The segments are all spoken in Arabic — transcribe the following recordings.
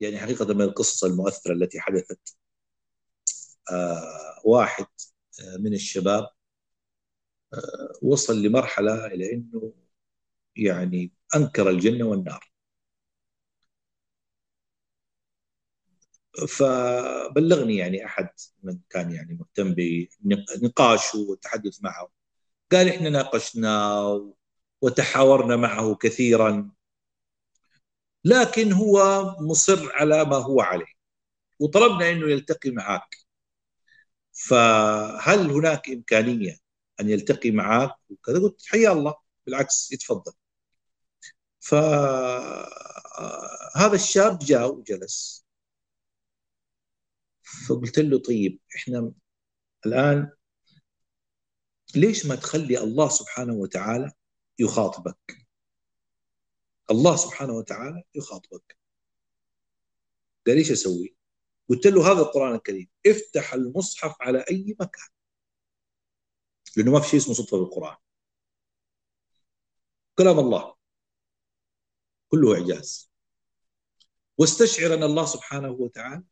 يعني حقيقة من القصص المؤثرة التي حدثت آه واحد آه من الشباب آه وصل لمرحلة إلى أنه يعني أنكر الجنة والنار. فبلغني يعني أحد من كان يعني مهتم بنقاشه والتحدث معه. قال إحنا ناقشنا وتحاورنا معه كثيرا. لكن هو مصر على ما هو عليه. وطلبنا إنه يلتقي معك. فهل هناك إمكانية أن يلتقي معك؟ وكذا قلت حيا الله. بالعكس يتفضل. فهذا الشاب جاء وجلس. فقلت له طيب إحنا الآن ليش ما تخلي الله سبحانه وتعالى يخاطبك؟ الله سبحانه وتعالى يخاطبك. قال إيش أسوي؟ قلت له هذا القرآن الكريم افتح المصحف على أي مكان. لأنه ما في شيء اسمه صدفة بالقران كلام الله. كله إعجاز. واستشعر أن الله سبحانه وتعالى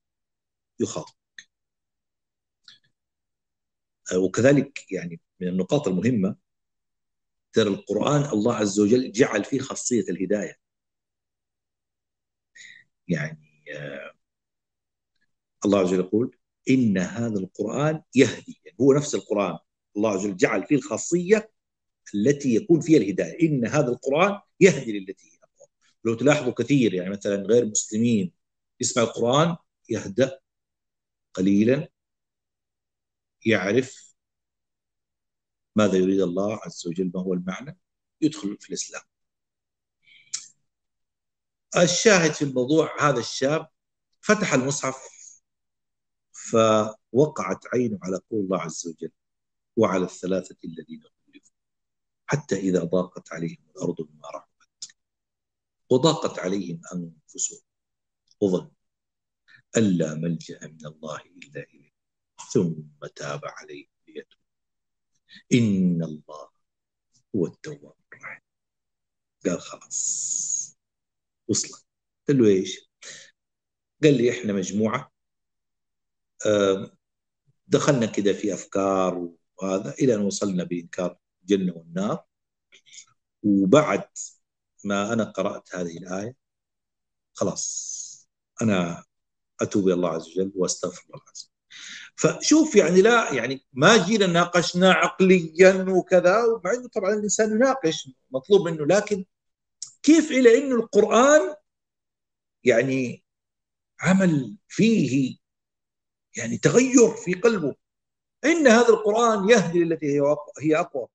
يخاطبك. وكذلك يعني من النقاط المهمة ترى القرآن الله عز وجل جعل فيه خاصية الهداية. يعني آه الله عز وجل يقول إن هذا القرآن يهدي يعني هو نفس القرآن. الله عز وجل جعل فيه الخاصية التي يكون فيها الهداية. إن هذا القرآن يهدي للتي هي أقوى. لو تلاحظوا كثير يعني مثلا غير مسلمين يسمع القرآن يهدأ قليلا يعرف ماذا يريد الله عز وجل؟ ما هو المعنى؟ يدخل في الإسلام. الشاهد في الموضوع هذا الشاب فتح المصحف فوقعت عينه على قول الله عز وجل وعلى الثلاثة الذين خلفوا حتى إذا ضاقت عليهم الأرض بما رحبت. وضاقت عليهم أنفسهم وظنوا أن لا ملجأ من الله إلا إليه ثم تاب عليهم ليتوب إن الله هو التواب الرحيم. قال خلاص. وصلت. قال له إيش؟ قال لي إحنا مجموعة. دخلنا كده في أفكار وهذا إلى أن وصلنا بإنكار الجنة والنار. وبعد ما أنا قرأت هذه الآية خلاص. أنا أتوب إلى الله عز وجل وأستغفر الله عز وجل فشوف يعني لا يعني ما جينا ناقشنا عقليا وكذا ومع إنه طبعا الإنسان يناقش مطلوب منه لكن كيف إلى إنه القرآن يعني عمل فيه يعني تغير في قلبه؟ إن هذا القرآن يهدي للتي هي أقوى.